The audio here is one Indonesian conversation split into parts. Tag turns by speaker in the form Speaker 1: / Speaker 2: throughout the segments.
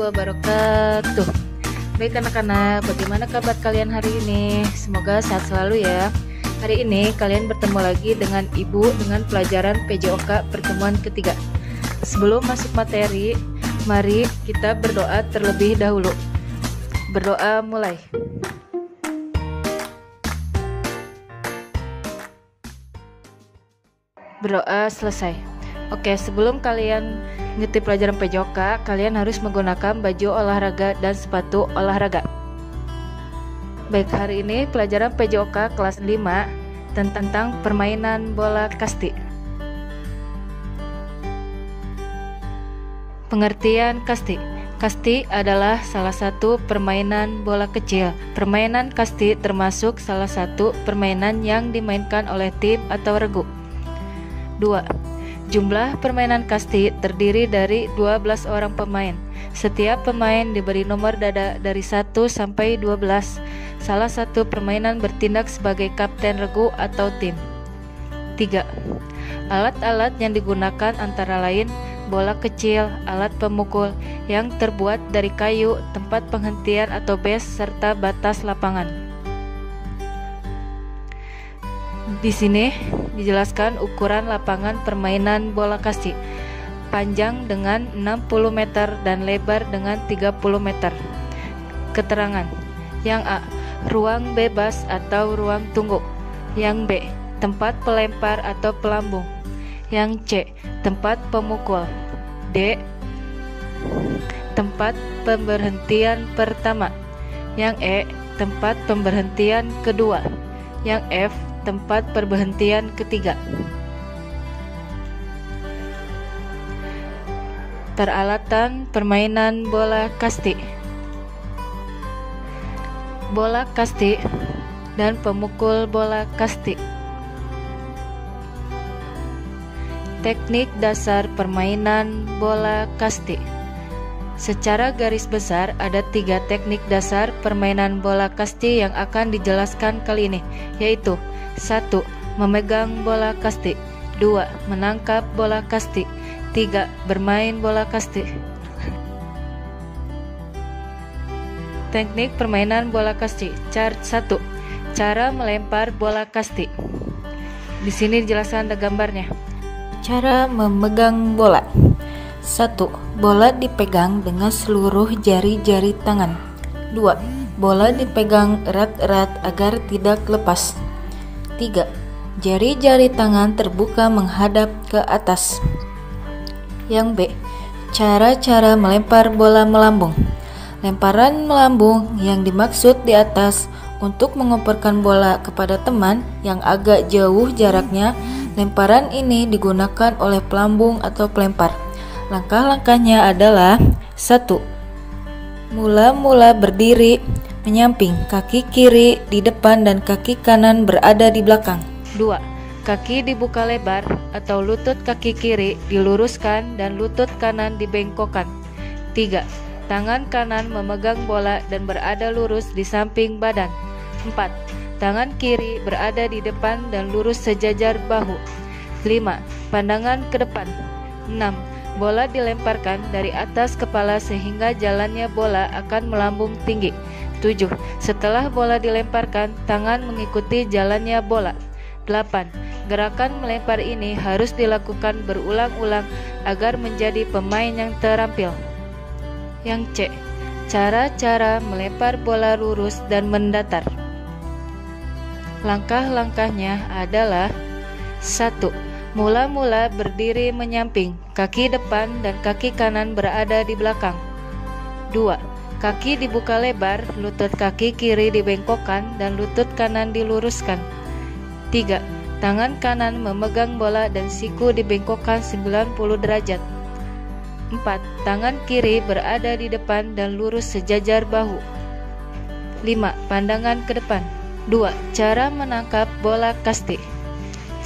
Speaker 1: wabarakatuh. Baik anak-anak, bagaimana kabar kalian hari ini? Semoga sehat selalu ya. Hari ini kalian bertemu lagi dengan Ibu dengan pelajaran PJOK pertemuan ketiga. Sebelum masuk materi, mari kita berdoa terlebih dahulu. Berdoa mulai. Berdoa selesai. Oke, sebelum kalian mengikuti pelajaran PJOK, kalian harus menggunakan baju olahraga dan sepatu olahraga. Baik, hari ini pelajaran PJOK kelas 5 tentang permainan bola kasti. Pengertian kasti. Kasti adalah salah satu permainan bola kecil. Permainan kasti termasuk salah satu permainan yang dimainkan oleh tim atau regu. 2 Jumlah permainan kasti terdiri dari 12 orang pemain. Setiap pemain diberi nomor dada dari 1 sampai 12. Salah satu permainan bertindak sebagai kapten regu atau tim. 3. Alat-alat yang digunakan antara lain bola kecil, alat pemukul yang terbuat dari kayu, tempat penghentian atau base serta batas lapangan. Di sini dijelaskan ukuran lapangan permainan bola kasti. Panjang dengan 60 meter dan lebar dengan 30 meter. Keterangan. Yang A. Ruang bebas atau ruang tunggu. Yang B. Tempat pelempar atau pelambung. Yang C. Tempat pemukul. D. Tempat pemberhentian pertama. Yang E. Tempat pemberhentian kedua. Yang F tempat perberhentian ketiga. Peralatan permainan bola kasti. Bola kasti dan pemukul bola kasti. Teknik dasar permainan bola kasti. Secara garis besar, ada tiga teknik dasar permainan bola kasti yang akan dijelaskan kali ini, yaitu 1. Memegang bola kasti 2. Menangkap bola kasti 3. Bermain bola kasti Teknik permainan bola kasti Chart 1 Cara melempar bola kasti Di sini dijelaskan ada gambarnya Cara memegang bola 1. Bola dipegang dengan seluruh jari-jari tangan 2. Bola dipegang erat-erat agar tidak lepas 3. Jari-jari tangan terbuka menghadap ke atas. Yang B. Cara-cara melempar bola melambung. Lemparan melambung yang dimaksud di atas untuk mengoperkan bola kepada teman yang agak jauh jaraknya. Lemparan ini digunakan oleh pelambung atau pelempar. Langkah-langkahnya adalah 1. Mula-mula berdiri menyamping, kaki kiri di depan dan kaki kanan berada di belakang. 2. Kaki dibuka lebar atau lutut kaki kiri diluruskan dan lutut kanan dibengkokkan. 3. Tangan kanan memegang bola dan berada lurus di samping badan. 4. Tangan kiri berada di depan dan lurus sejajar bahu. 5. Pandangan ke depan. 6. Bola dilemparkan dari atas kepala sehingga jalannya bola akan melambung tinggi. 7. Setelah bola dilemparkan, tangan mengikuti jalannya bola. 8. Gerakan melempar ini harus dilakukan berulang-ulang agar menjadi pemain yang terampil. Yang C. Cara-cara melempar bola lurus dan mendatar. Langkah-langkahnya adalah 1. Mula-mula berdiri menyamping, kaki depan dan kaki kanan berada di belakang. 2 Kaki dibuka lebar, lutut kaki kiri dibengkokkan dan lutut kanan diluruskan. 3. Tangan kanan memegang bola dan siku dibengkokkan 90 derajat. 4. Tangan kiri berada di depan dan lurus sejajar bahu. 5. Pandangan ke depan. 2. Cara menangkap bola kasti.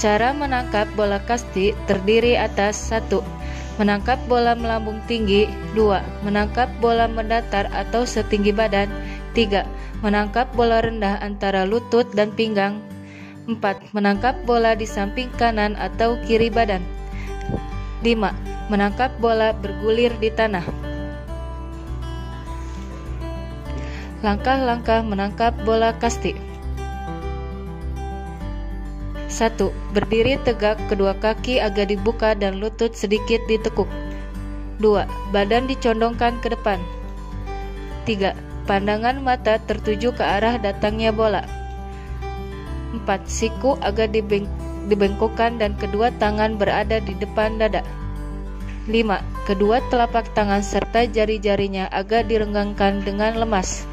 Speaker 1: Cara menangkap bola kasti terdiri atas 1 Menangkap bola melambung tinggi 2. Menangkap bola mendatar atau setinggi badan 3. Menangkap bola rendah antara lutut dan pinggang 4. Menangkap bola di samping kanan atau kiri badan 5. Menangkap bola bergulir di tanah Langkah-langkah menangkap bola kasti. 1. Berdiri tegak, kedua kaki agak dibuka dan lutut sedikit ditekuk. 2. Badan dicondongkan ke depan. 3. Pandangan mata tertuju ke arah datangnya bola. 4. Siku agak dibeng dibengkokkan dan kedua tangan berada di depan dada. 5. Kedua telapak tangan serta jari-jarinya agak direnggangkan dengan lemas.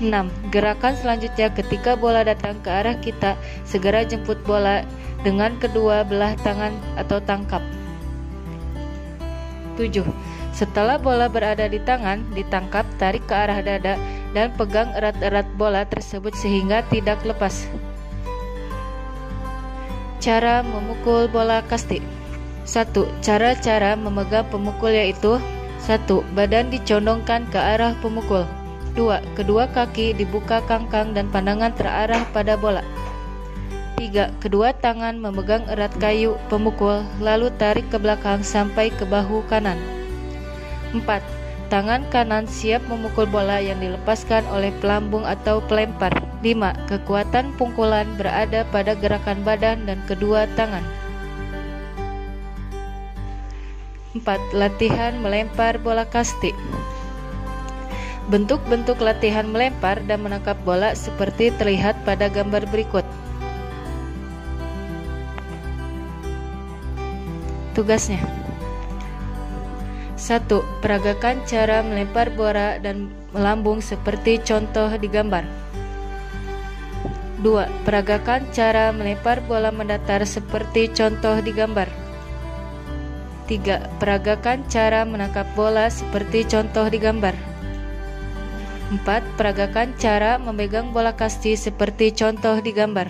Speaker 1: 6. Gerakan selanjutnya ketika bola datang ke arah kita, segera jemput bola dengan kedua belah tangan atau tangkap. 7. Setelah bola berada di tangan, ditangkap, tarik ke arah dada, dan pegang erat-erat bola tersebut sehingga tidak lepas. Cara memukul bola kasti 1. Cara-cara memegang pemukul yaitu 1. Badan dicondongkan ke arah pemukul 2. Kedua kaki dibuka kangkang dan pandangan terarah pada bola. 3. Kedua tangan memegang erat kayu pemukul, lalu tarik ke belakang sampai ke bahu kanan. 4. Tangan kanan siap memukul bola yang dilepaskan oleh pelambung atau pelempar. 5. Kekuatan pukulan berada pada gerakan badan dan kedua tangan. 4. Latihan melempar bola kasti. Bentuk-bentuk latihan melempar dan menangkap bola seperti terlihat pada gambar berikut. Tugasnya 1. Peragakan cara melempar bola dan melambung seperti contoh di gambar. 2. Peragakan cara melempar bola mendatar seperti contoh di gambar. 3. Peragakan cara menangkap bola seperti contoh di gambar. 4. Peragakan cara memegang bola kasti seperti contoh di gambar.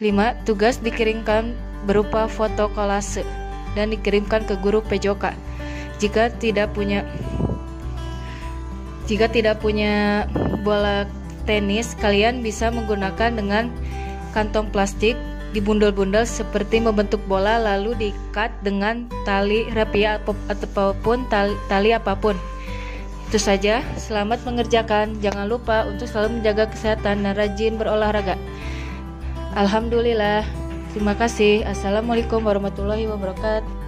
Speaker 1: 5. Tugas dikirimkan berupa foto kolase dan dikirimkan ke guru PJOK. Jika tidak punya jika tidak punya bola tenis, kalian bisa menggunakan dengan kantong plastik dibundel-bundel seperti membentuk bola lalu diikat dengan tali rapi ataupun tali, tali apa pun. Itu saja, selamat mengerjakan. Jangan lupa untuk selalu menjaga kesehatan dan rajin berolahraga. Alhamdulillah. Terima kasih. Assalamualaikum warahmatullahi wabarakatuh.